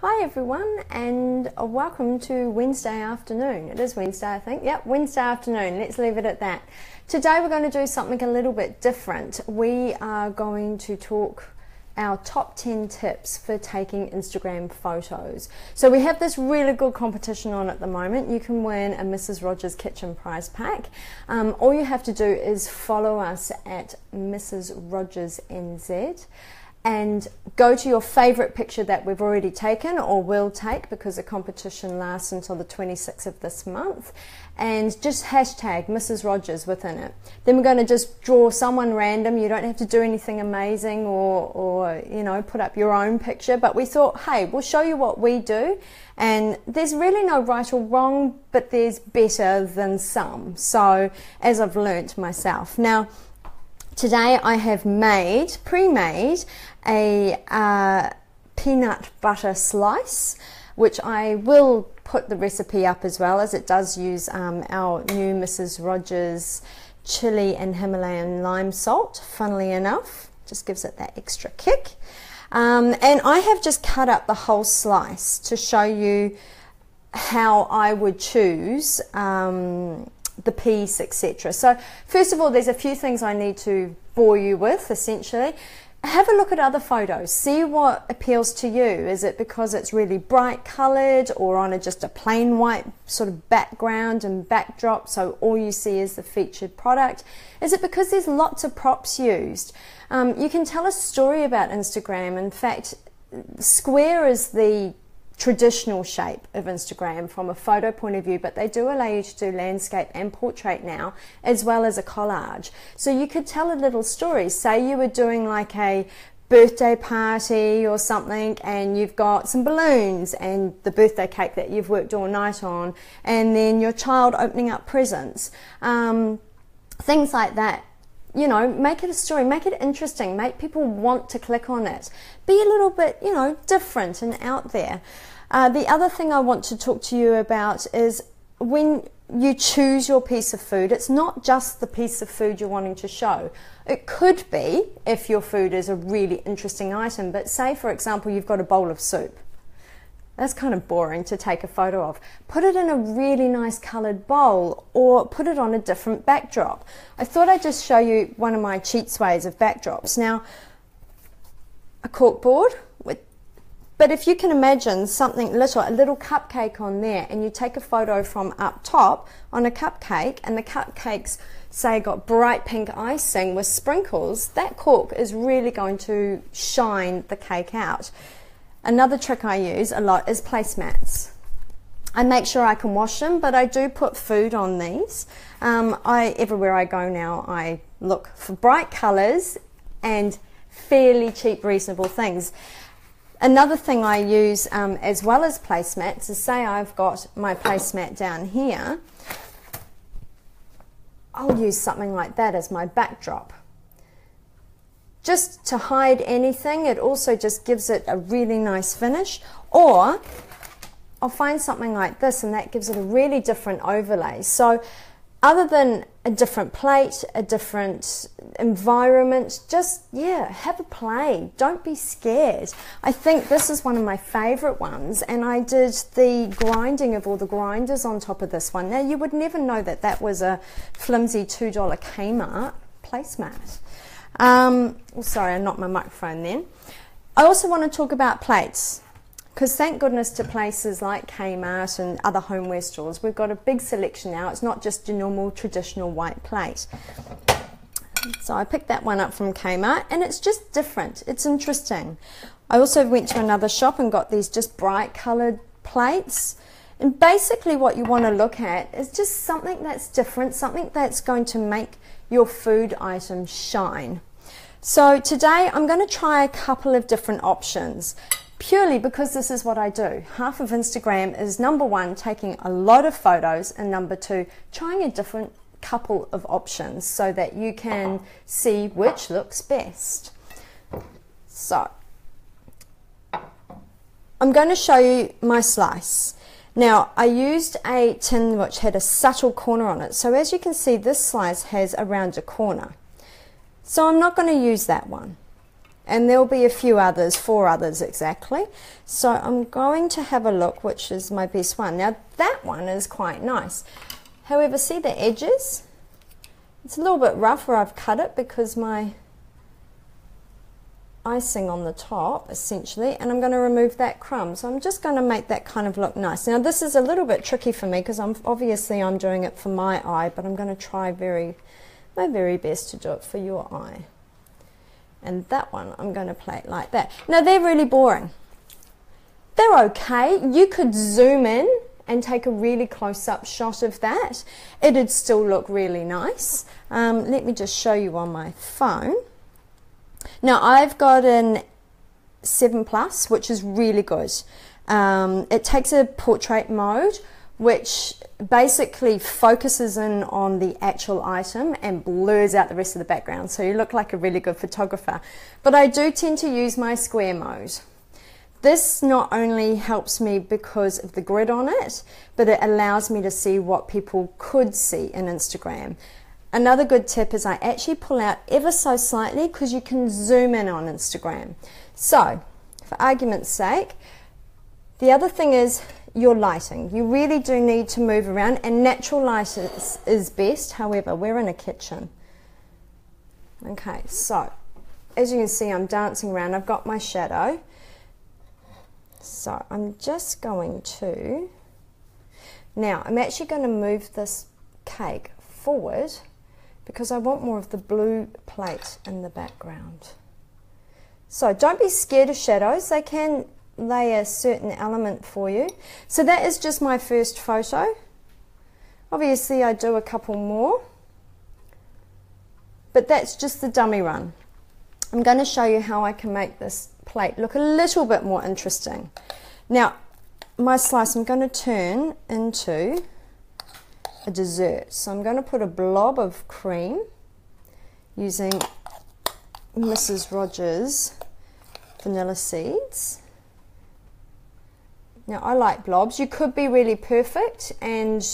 Hi everyone, and welcome to Wednesday afternoon. It is Wednesday, I think. Yep, Wednesday afternoon. Let's leave it at that. Today we're going to do something a little bit different. We are going to talk our top 10 tips for taking Instagram photos. So we have this really good competition on at the moment. You can win a Mrs. Rogers Kitchen prize pack. Um, all you have to do is follow us at Mrs. Rogers NZ and go to your favorite picture that we've already taken or will take because the competition lasts until the 26th of this month and just hashtag Mrs. Rogers within it. Then we're going to just draw someone random. You don't have to do anything amazing or, or you know put up your own picture. But we thought, hey, we'll show you what we do, and there's really no right or wrong, but there's better than some. So as I've learnt myself now. Today I have made, pre-made, a uh, peanut butter slice, which I will put the recipe up as well as it does use um, our new Mrs. Rogers chili and Himalayan lime salt, funnily enough, just gives it that extra kick. Um, and I have just cut up the whole slice to show you how I would choose um, the piece, etc. So, first of all, there's a few things I need to bore you with essentially. Have a look at other photos. See what appeals to you. Is it because it's really bright coloured or on a, just a plain white sort of background and backdrop so all you see is the featured product? Is it because there's lots of props used? Um, you can tell a story about Instagram. In fact, square is the traditional shape of Instagram from a photo point of view, but they do allow you to do landscape and portrait now, as well as a collage. So you could tell a little story. Say you were doing like a birthday party or something and you've got some balloons and the birthday cake that you've worked all night on and then your child opening up presents um, things like that you know make it a story make it interesting make people want to click on it be a little bit you know different and out there uh, the other thing I want to talk to you about is when you choose your piece of food, it's not just the piece of food you're wanting to show. It could be if your food is a really interesting item, but say, for example, you've got a bowl of soup. That's kind of boring to take a photo of. Put it in a really nice coloured bowl or put it on a different backdrop. I thought I'd just show you one of my cheat ways of backdrops. Now, a corkboard but if you can imagine something little, a little cupcake on there, and you take a photo from up top on a cupcake, and the cupcakes say got bright pink icing with sprinkles, that cork is really going to shine the cake out. Another trick I use a lot is placemats. I make sure I can wash them, but I do put food on these. Um, I everywhere I go now, I look for bright colours and fairly cheap, reasonable things. Another thing I use um, as well as placemats is say I've got my placemat down here, I'll use something like that as my backdrop. Just to hide anything, it also just gives it a really nice finish. Or I'll find something like this and that gives it a really different overlay. So other than a different plate, a different environment, just, yeah, have a play. Don't be scared. I think this is one of my favorite ones, and I did the grinding of all the grinders on top of this one. Now, you would never know that that was a flimsy $2 Kmart placemat. Um, oh, sorry, I knocked my microphone then. I also want to talk about plates. Because thank goodness to places like Kmart and other homeware stores, we've got a big selection now. It's not just your normal traditional white plate. So I picked that one up from Kmart and it's just different. It's interesting. I also went to another shop and got these just bright coloured plates. And basically what you want to look at is just something that's different, something that's going to make your food item shine. So today I'm going to try a couple of different options purely because this is what I do. Half of Instagram is number one, taking a lot of photos, and number two, trying a different couple of options so that you can uh-huh. see which looks best. So, I'm going to show you my slice. Now, I used a tin which had a subtle corner on it. So as you can see, this slice has a rounder corner. So I'm not going to use that one. and there'll be a few others, four others exactly. So I'm going to have a look which is my best one. Now that one is quite nice. However, see the edges? It's a little bit rough where I've cut it because my icing on the top essentially and I'm going to remove that crumb. So I'm just going to make that kind of look nice. Now this is a little bit tricky for me because I'm obviously I'm doing it for my eye but I'm going to try very my very best to do it for your eye. And that one I'm going to play it like that. Now they're really boring. They're okay. You could zoom in and take a really close-up shot of that it'd still look really nice um, let me just show you on my phone now I've got an 7 Plus, which is really good. Um, it takes a portrait mode, which basically focuses in on the actual item and blurs out the rest of the background. So you look like a really good photographer. But I do tend to use my square mode. This not only helps me because of the grid on it, but it allows me to see what people could see in Instagram. Another good tip is I actually pull out ever so slightly because you can zoom in on Instagram. So, for argument's sake, the other thing is your lighting. You really do need to move around, and natural light is, is best. However, we're in a kitchen. Okay, so as you can see, I'm dancing around. I've got my shadow. So I'm just going to, now I'm actually going to move this cake forward because I want more of the blue plate in the background. So don't be scared of shadows. They can lay a certain element for you. So that is just my first photo. Obviously I do a couple more, but that's just the dummy run. I'm going to show you how I can make this plate look a little bit more interesting. Now, my slice I'm going to turn into a dessert. So I'm going to put a blob of cream using Mrs. Rogers vanilla seeds. Now I like blobs. You could be really perfect and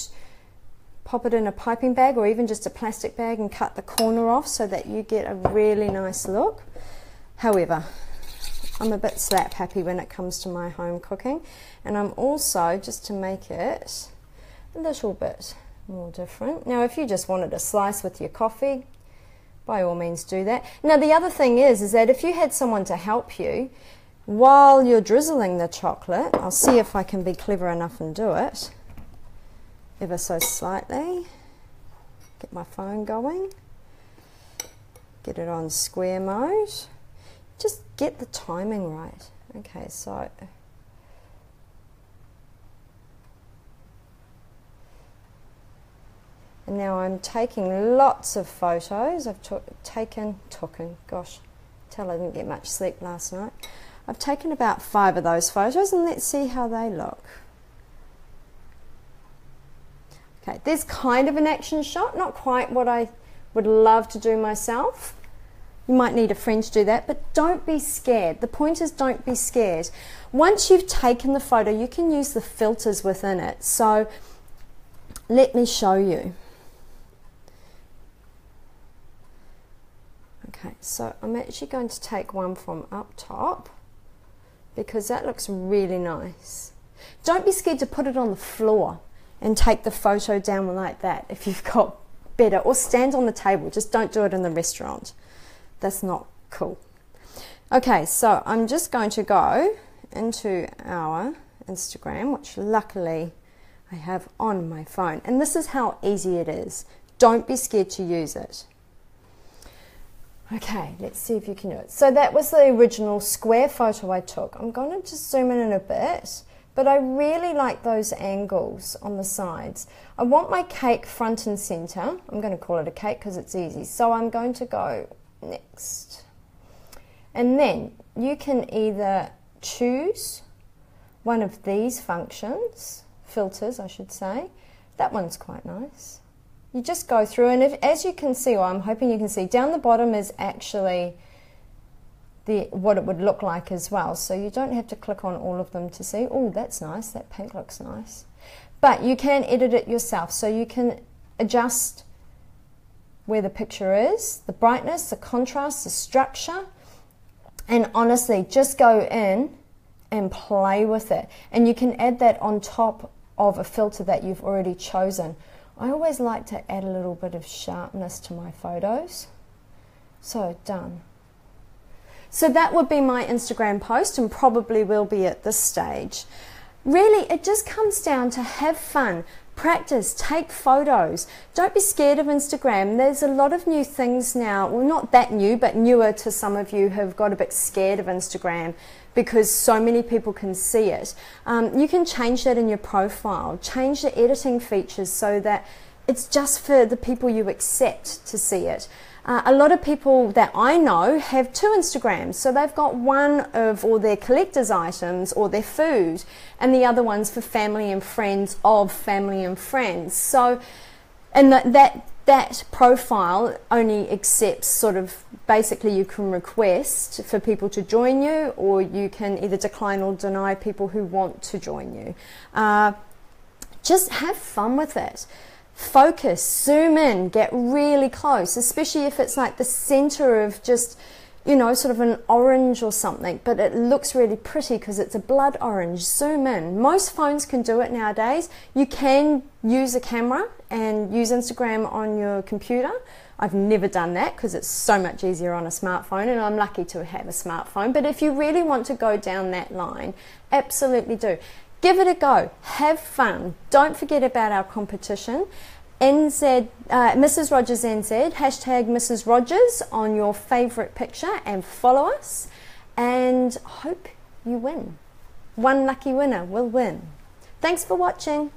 pop it in a piping bag or even just a plastic bag and cut the corner off so that you get a really nice look. However, I'm a bit slap happy when it comes to my home cooking and I'm also, just to make it a little bit more different. Now, if you just wanted a slice with your coffee, by all means do that. Now, the other thing is, is that if you had someone to help you while you're drizzling the chocolate, I'll see if I can be clever enough and do it ever so slightly. Get my phone going. Get it on square mode. Just get the timing right. Okay, so And now I'm taking lots of photos. I've taken, taken, gosh, tell I didn't get much sleep last night. I've taken about five of those photos and let's see how they look. Okay, there's kind of an action shot, not quite what I would love to do myself. You might need a friend to do that, but don't be scared. The point is don't be scared. Once you've taken the photo, you can use the filters within it. So let me show you. Okay, so I'm actually going to take one from up top because that looks really nice. Don't be scared to put it on the floor and take the photo down like that if you've got better or stand on the table. Just don't do it in the restaurant. That's not cool. Okay, so I'm just going to go into our Instagram, which luckily I have on my phone. And this is how easy it is. Don't be scared to use it. Okay, let's see if you can do it. So that was the original square photo I took. I'm going to just zoom in, in a bit, but I really like those angles on the sides. I want my cake front and center. I'm going to call it a cake because it's easy. So I'm going to go next. And then you can either choose one of these functions, filters I should say. That one's quite nice you just go through and if, as you can see, or I'm hoping you can see, down the bottom is actually the what it would look like as well. So you don't have to click on all of them to see, oh, that's nice, that pink looks nice. But you can edit it yourself. So you can adjust where the picture is, the brightness, the contrast, the structure. And honestly, just go in and play with it. And you can add that on top of a filter that you've already chosen. I always like to add a little bit of sharpness to my photos. So, done. So that would be my Instagram post and probably will be at this stage. Really, it just comes down to have fun, practice, take photos. Don't be scared of Instagram. There's a lot of new things now. Well, not that new, but newer to some of you who've got a bit scared of Instagram because so many people can see it. Um, you can change that in your profile, change the editing features so that it's just for the people you accept to see it. Uh, a lot of people that I know have two Instagrams. So they've got one of all their collector's items or their food, and the other one's for family and friends of family and friends. So, and that, that that profile only accepts sort of basically you can request for people to join you or you can either decline or deny people who want to join you. Uh, just have fun with it. Focus, zoom in, get really close, especially if it's like the center of just you know, sort of an orange or something, but it looks really pretty because it's a blood orange. Zoom in. Most phones can do it nowadays. You can use a camera and use Instagram on your computer. I've never done that because it's so much easier on a smartphone, and I'm lucky to have a smartphone. But if you really want to go down that line, absolutely do. Give it a go. Have fun. Don't forget about our competition. NZ, uh, Mrs. Rogers NZ, hashtag Mrs. Rogers on your favourite picture and follow us and hope you win. One lucky winner will win. Thanks for watching.